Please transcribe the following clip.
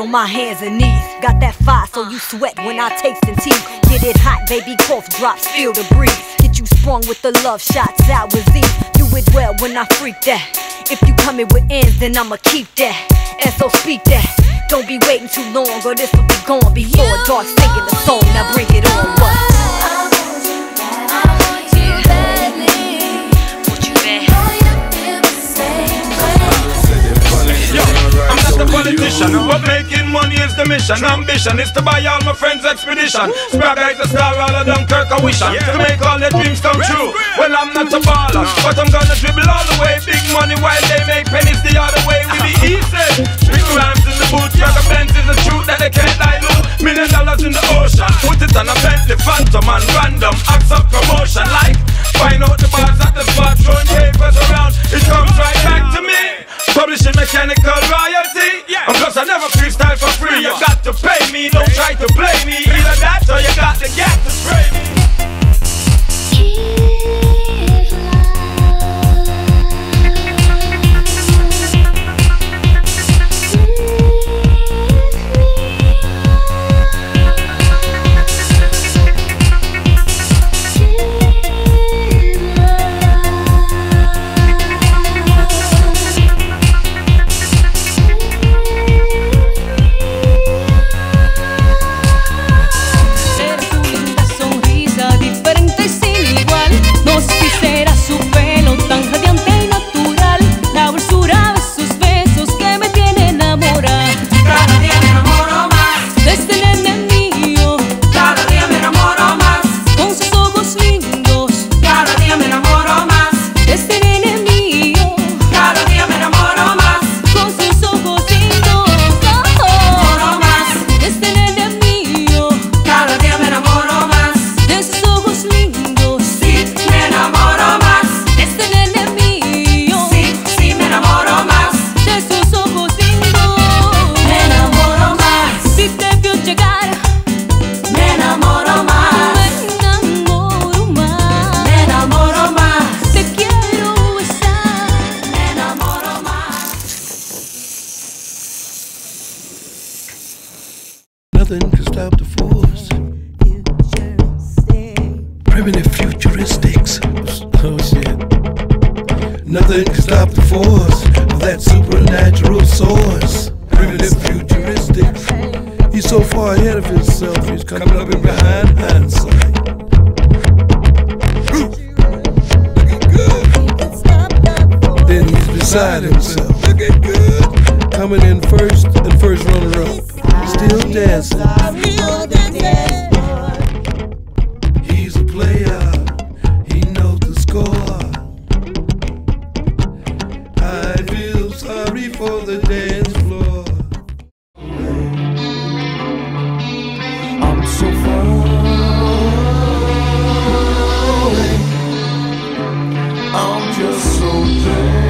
my hands and knees. Got that fire so you sweat when I taste and tease. Get it hot, baby, cough drops, feel the breeze. Get you sprung with the love shots out with Z. Do it well when I freak that. If you coming with ends, then I'ma keep that. And so speak that. Don't be waiting too long, or this will be gone before dark singing the song. Now bring it on, what? But making money is the mission. Ambition is to buy all my friends' expedition. Spragga is a star all of them Kirk a wishin. To make all their dreams come true. Well, I'm not a baller, but I'm gonna dribble all the way. Big money while they make pennies the other way. We be easy. Big rhymes in the boot. Spragga Benz is the truth that they can't dilute. Million dollars in the ocean. Put it on a Bentley Phantom and random acts of nothing can stop the force. Primitive futuristics. Oh shit. Nothing can stop the force of that supernatural source. Primitive futuristics. He's so far ahead of himself, he's coming up in behind hindsight. Then he's beside himself. Coming in first dance. He's a player, he knows the score. I feel sorry for the dance floor. I'm so far away. I'm just so dead.